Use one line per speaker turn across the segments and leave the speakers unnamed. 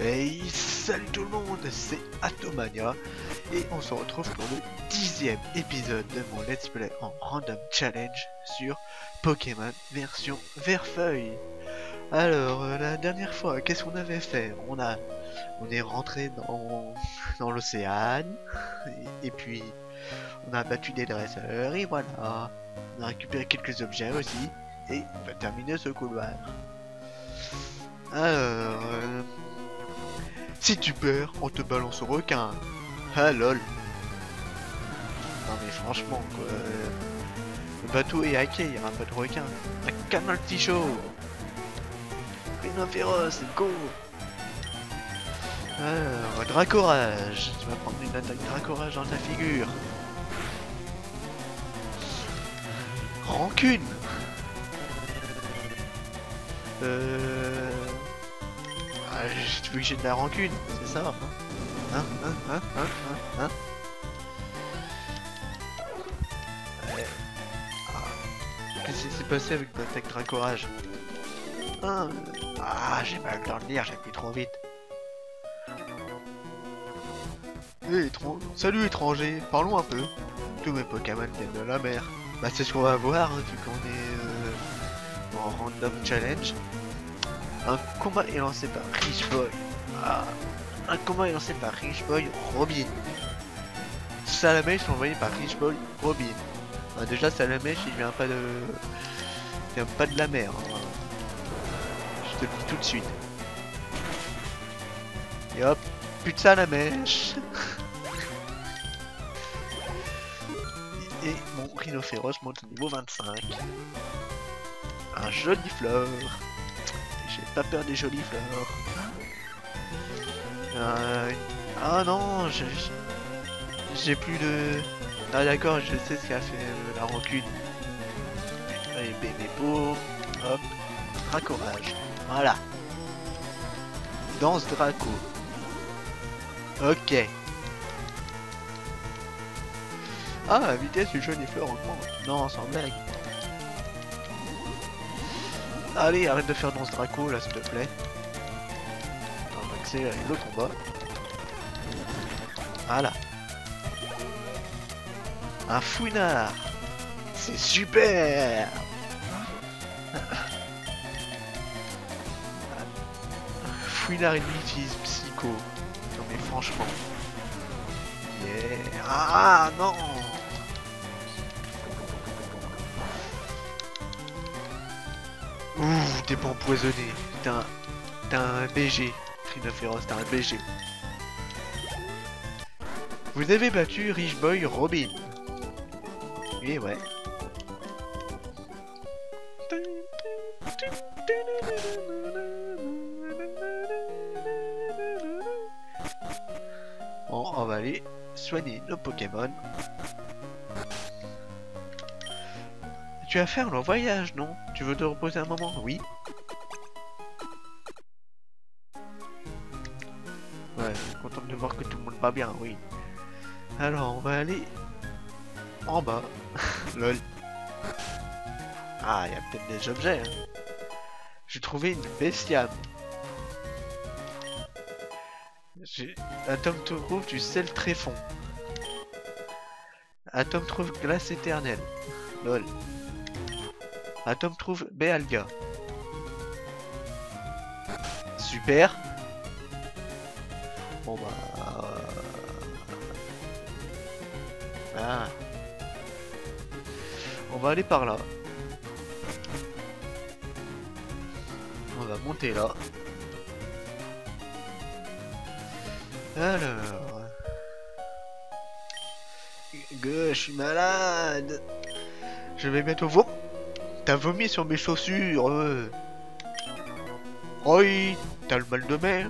Hey, salut tout le monde, c'est Atomania et on se retrouve pour le dixième épisode de mon Let's Play en Random Challenge sur Pokémon version Verfeuille. Alors, euh, la dernière fois, qu'est-ce qu'on avait fait? On a, on est rentré dans, dans l'océan et, puis on a battu des dresseurs et voilà. On a récupéré quelques objets aussi et on va terminer ce couloir. Alors, euh, si tu perds, on te balance au requin. Ah lol. Non mais franchement quoi. Le bateau est hacké, il y aura pas de requin. Un canal petit chaud. Féroce, go Alors, Dracorage. Tu vas prendre une attaque Dracorage dans ta figure. Rancune Euh... Tu veux que j'ai de la rancune, c'est ça hein Hein Hein Hein Hein Hein Hein. Ah. Qu'est-ce qui s'est passé avec l'attaque Dracorage? Hein Ah, j'ai pas le temps de lire, j'appuie trop vite. Eh, étran- Salut étranger, parlons un peu. Tous mes Pokémon viennent de la mer. Bah c'est ce qu'on va voir hein, vu qu'on est euh, en random challenge. Un combat est lancé par Rich Boy. Ah, un combat est lancé par Rich Boy Robin. Salamèche envoyé par Rich Boy Robin. Ah, déjà Salamèche il vient pas de. Il vient pas de la mer. hein. Je te le dis tout de suite. Et hop, plus de Salamèche. Et mon rhinocéros monte au niveau 25. Un joli fleur. J'ai pas peur des jolies fleurs. Euh, Ah non, j'ai plus de... Ah d'accord, je sais ce qu'a fait euh, la rancune. Allez, bébé beau. Hop. Dracorage. Voilà. Danse Draco. Ok. Ah, la vitesse du jeu des fleurs augmente. Non, sans blague. Allez, arrête de faire danse Draco là, s'il te plaît. On va accélérer le combat. Voilà. Un fouinard. C'est super. Fouinard ennemi utilise Psycho. Non mais franchement. Yeah. Ah non Ouh, t'es pas empoisonné. T'es un... T'es un BG. Rhinophéros, t'es un BG. Vous avez battu Rich Boy Robin. Et ouais. Bon, on va aller soigner nos Pokémon. Tu vas faire le voyage, non? Tu veux te reposer un moment? Oui. Ouais, content de voir que tout le monde va bien, oui. Alors, on va aller en bas. Lol. Ah, il y a peut-être des objets. Hein. J'ai trouvé une bestiame. J'ai- Atom trouve du sel tréfond. Atom trouve glace éternelle. Lol. Atom trouve Béalga. Super. Bon bah... Ah. On va aller par là. On va monter là. Alors... Gueux, je suis malade. Je vais bientôt vomir. T'as vomi sur mes chaussures. euh. Oui, t'as le mal de mer.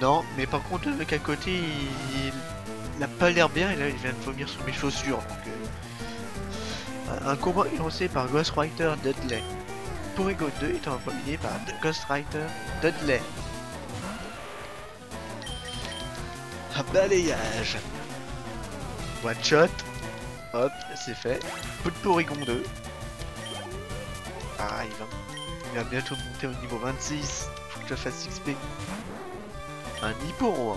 Non, mais par contre, le mec à côté, il, il a pas l'air bien et là, il vient de vomir sur mes chaussures. Euh, un- combat lancé par Ghostwriter Dudley. Porygo 2 est envoyé par Ghostwriter Dudley. Un balayage. One shot. Hop, c'est fait. Porygon 2. Ah, il va, bientôt monter au niveau 26. Faut que je fasse XP. Un hippon, moi.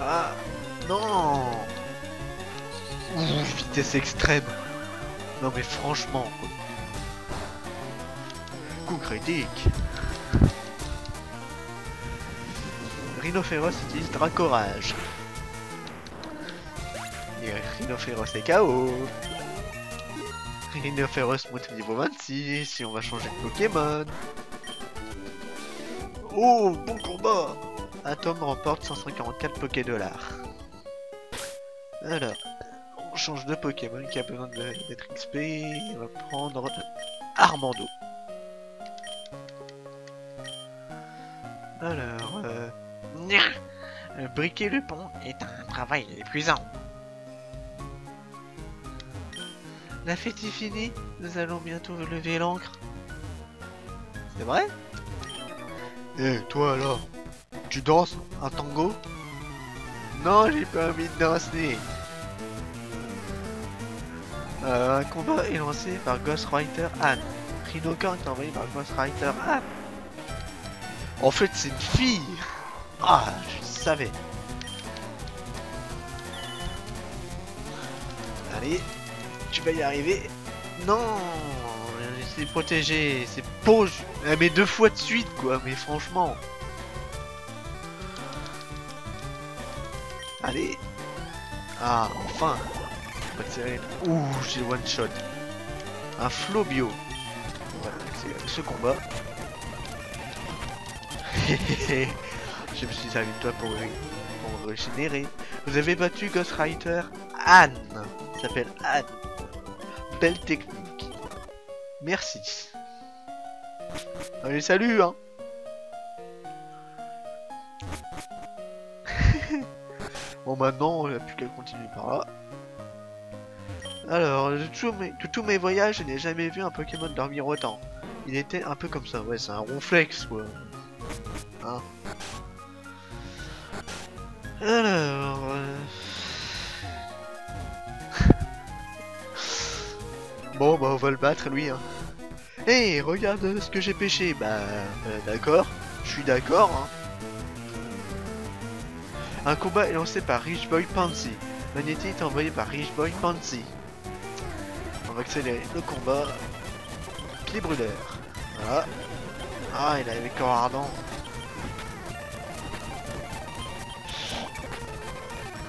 Ah, non Ouh, vitesse extrême. Non mais franchement. Coup critique. Rhinophéros utilise Dracorage. Et Rhinophéros est KO. Rhinophéros monte au niveau 26 et on va changer de Pokémon. Oh, bon combat Atom remporte 544 Poké dollars. Alors, on change de Pokémon qui a besoin d'être XP. On va prendre Armando. Alors. Euh, Briquer le pont est un travail épuisant. La fête est finie, nous allons bientôt lever l'ancre. C'est vrai? Eh, toi alors? Tu danses? Un tango? Non, j'ai pas envie de danser. Euh, un combat est lancé par Ghostwriter Anne. Rhinocorn est envoyé par Ghostwriter Anne. En fait, c'est une fille Ah, je savais. Allez, tu vas y arriver. Non, c'est protégé, c'est pause. Elle met deux fois de suite, quoi, mais franchement. Allez. Ah, enfin. Tirer. Ouh, j'ai one shot. Un flow bio. On va accélérer ce combat. Je me suis servi de toi pour, pour régénérer. Vous avez battu Ghostwriter Anne. Elle s'appelle Anne. Belle technique. Merci. Allez, salut, hein. bon, maintenant, il n'y a plus qu'à continuer par là. Alors, de tous mes, de tous mes voyages, je n'ai jamais vu un Pokémon dormir autant. Il était un peu comme ça, ouais, c'est un ronflex, quoi. Hein Alors... euh, Bon, bah on va le battre, lui. Hein. Hé, regarde ce que j'ai pêché. Bah, euh, d'accord. Je suis d'accord. Hein. Un combat est lancé par Rich Boy Pansy. Magnéti est envoyé par Rich Boy Pansy. On va accélérer le combat. Pied brûleur? Voilà. Ah, il a le corps ardent.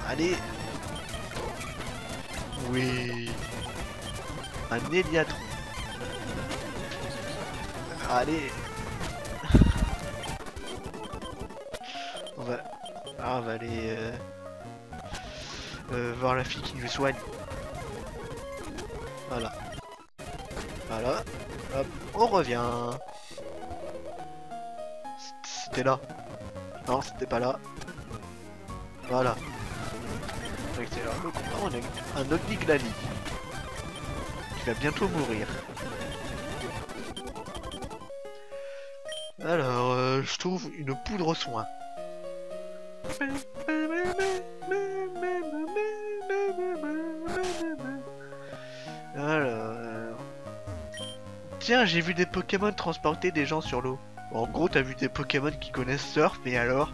Allez. Oui. Un Héliatron. Allez. On va... Ah, on va aller... euh, euh, voir la fille qui nous soigne. Voilà. Voilà. Hop, on revient. C'était là. Non, c'était pas là. Voilà. Combat, on a un Ogniglali qui va bientôt mourir. Alors, euh, je trouve une poudre soin. Alors... Tiens, j'ai vu des Pokémon transporter des gens sur l'eau. En gros, t'as vu des Pokémon qui connaissent Surf, mais alors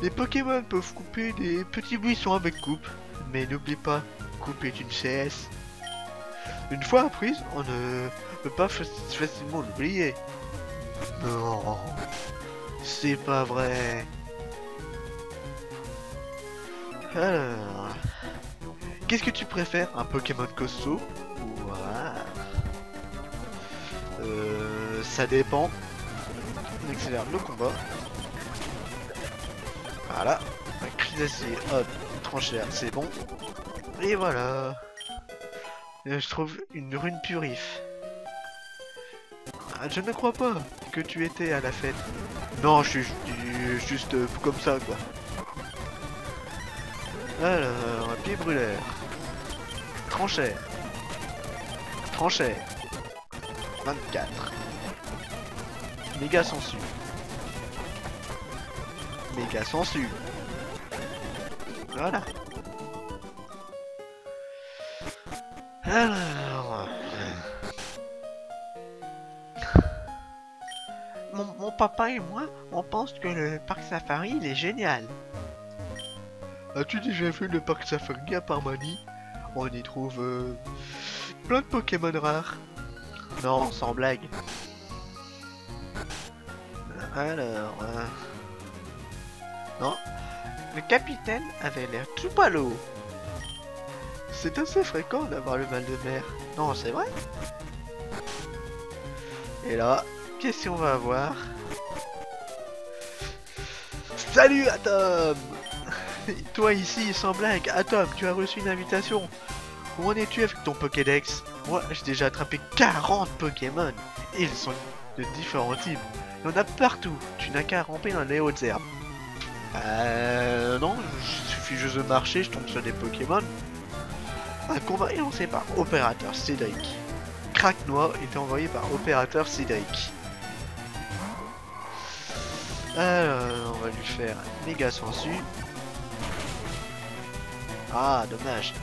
Les Pokémon peuvent couper des petits buissons avec coupe. Mais n'oublie pas, coupe est une CS. Une fois apprise, on ne peut pas faci- facilement l'oublier. Non, c'est pas vrai. Alors, qu'est-ce que tu préfères, un Pokémon costaud ou. Euh, ça dépend. On accélère le combat. Voilà, un cri d'acier, hop, tranchère, c'est bon. Et voilà. Euh, je trouve une rune purif. Ah, je ne crois pas que tu étais à la fête. Non, je suis ju- juste euh, comme ça, quoi. Alors, pied brûleur. Tranchère. Tranchère. 24. Méga sensu. Méga sensu. Voilà. Alors... mon, mon papa et moi, on pense que le parc safari, il est génial. As-tu déjà vu le parc safari à Parmanie? On y trouve euh, plein de Pokémon rares. Non, sans blague. Alors... euh, Non. Le capitaine avait l'air tout palo. C'est assez fréquent d'avoir le mal de mer. Non, c'est vrai Et là, qu'est-ce qu'on va avoir? Salut Atom Toi ici, sans blague, Atom, tu as reçu une invitation. Où en es-tu avec ton Pokédex? Moi, j'ai déjà attrapé 40 Pokémon. Et ils sont de différents types. Il y en a partout. Tu n'as qu'à ramper dans les hautes herbes. Euh... Non, il suffit juste de marcher, je tombe sur des Pokémon. Un combat est lancé par Opérateur Cédric. Crack-Noir était envoyé par Opérateur Cédric. Alors, on va lui faire méga sensu. Ah, dommage.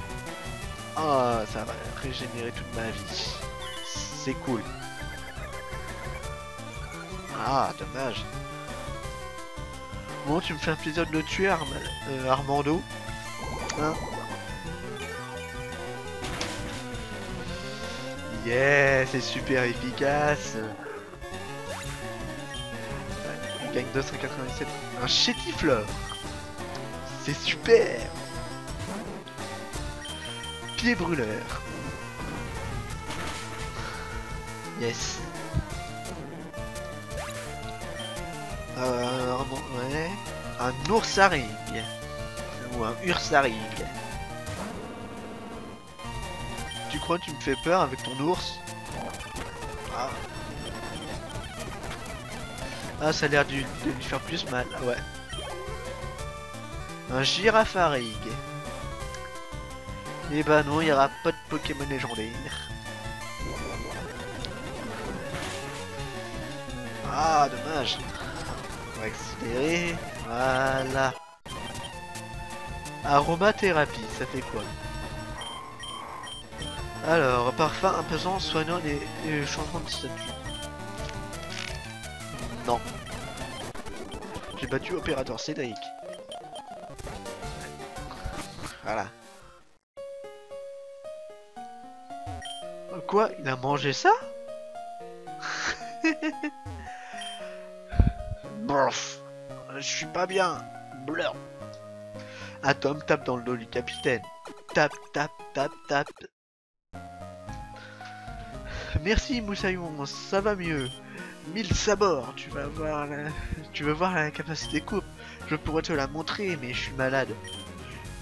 Ah, ça va régénérer toute ma vie. C'est cool. Ah, dommage. Bon, tu me fais un plaisir de le tuer, Arm- euh, Armando. Hein? Yeah, c'est super efficace. Il gagne 297. Un chétifleur. C'est super. Pied brûleur. Yes. Euh, ouais. Un oursaring. Ou un ursaring. Tu crois que tu me fais peur avec ton ours ah. Ah, ça a l'air de lui faire plus mal, ouais. Un girafarig. Eh bah non, il n'y aura pas de Pokémon légendaire. Ah, dommage. On va accélérer. Voilà. Aromathérapie, ça fait quoi? Alors, parfum apaisant, soignant et, et changement de statut. Non. J'ai battu opérateur Cédric. Voilà. Quoi Il a mangé ça? Bref. Je suis pas bien. Blur. Atom tape dans le dos du capitaine. Tape, tape, tape, tape. Merci Moussaillon, ça va mieux. 1000 sabords, tu vas voir la... tu veux voir la capacité coupe. Je pourrais te la montrer, mais je suis malade.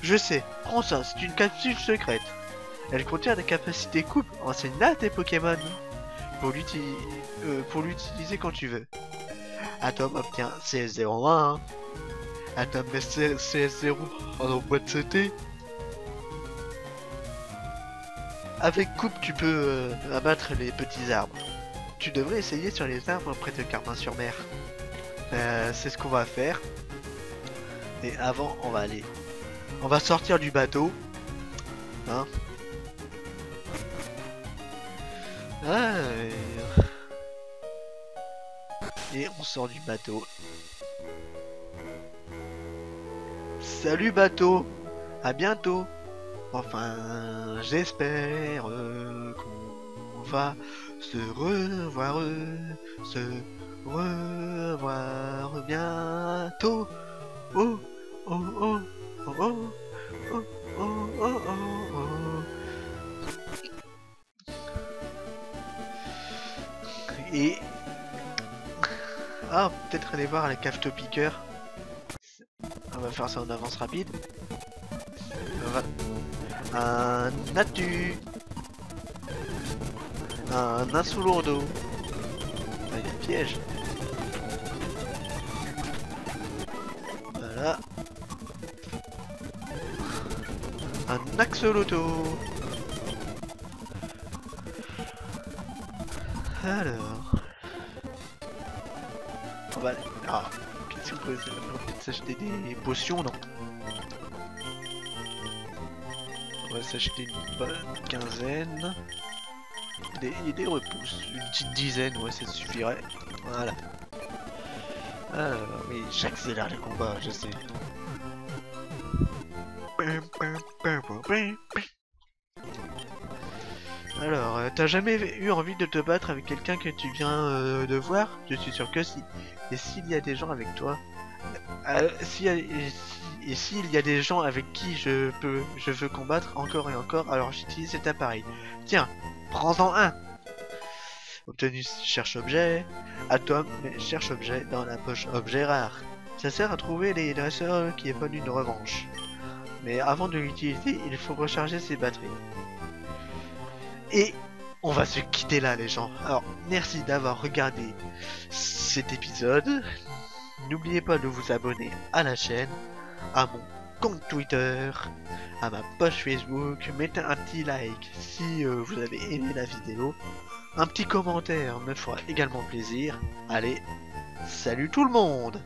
Je sais, prends ça, c'est une capsule secrète. Elle contient des capacités coupe, enseigne-la à tes Pokémon. Euh, pour l'utiliser quand tu veux. Atom obtient CS01. Atom met CS0 en boîte CT. Avec coupe, tu peux euh, abattre les petits arbres. Tu devrais essayer sur les arbres près de Carmin-sur-Mer. Euh, c'est ce qu'on va faire. Et avant, on va aller. On va sortir du bateau. Hein Ah, et... et on sort du bateau. Salut bateau À bientôt Enfin, j'espère euh, qu'on va se revoir, se revoir bientôt. Oh, oh, oh, oh, oh, oh, oh, oh, oh. Et ah, peut-être aller voir la cave piqueur. On va faire ça en avance rapide. Un Natu Un Insulourdo Ah, un piège. Voilà. Un Axoloto Alors... On va... Ah, qu'est-ce qu'on peut... S'acheter des potions, non? S'acheter une bonne quinzaine. Des, des repousses. Une petite dizaine, ouais, ça suffirait. Voilà. Alors, oui, j'accélère les combats, je sais. Alors, euh, t'as jamais eu envie de te battre avec quelqu'un que tu viens euh, de voir? Je suis sûr que si. Et s'il y a des gens avec toi? Si, et si- et s'il y a des gens avec qui je peux, je veux combattre encore et encore, alors j'utilise cet appareil. Tiens, prends-en un. Obtenu cherche objet. Atome cherche objet dans la poche objet rare. Ça sert à trouver les dresseurs qui veulent une revanche. Mais avant de l'utiliser, il faut recharger ses batteries. Et on va se quitter là les gens. Alors merci d'avoir regardé cet épisode. N'oubliez pas de vous abonner à la chaîne, à mon compte Twitter, à ma page Facebook. Mettez un petit like si euh, vous avez aimé la vidéo. Un petit commentaire me fera également plaisir. Allez, salut tout le monde